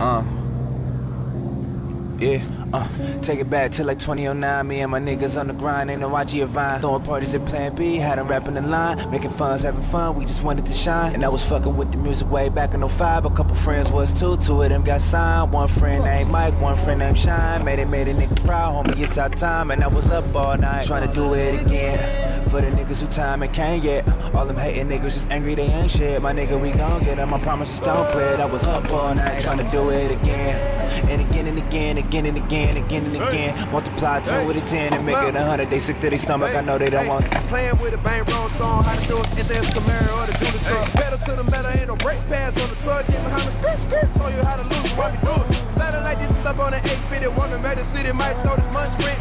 Uh. Yeah, uh, take it back to like 2009. Me and my niggas on the grind, ain't no IG or Vine. Throwing parties at Plan B, had them rapping the line, making funds, having fun. We just wanted to shine. And I was fucking with the music way back in 05. A couple friends was too, two of them got signed. One friend named Mike, one friend named Shine. Made it, made a nigga proud, homie. It's our time, and I was up all night trying to do it again. For the niggas who time and can't yet. All them hating niggas just angry they ain't shit. My nigga, we gon' get them. I promise just don't quit. I was up all night trying to do it again. And again and again, again and again, again and again. Multiply two with a ten and make it a hundred. They sick to their stomach. I know they don't want. Playing with a bang wrong song, how to do it? it's SS Camaro or the do the truck. Pedal to the metal, ain't no brake pads on the truck. Get behind the skirt, skirt, show you how to lose. What we do it? Sliding like this is up on the 850. Woman, Magic City might throw this month sprint.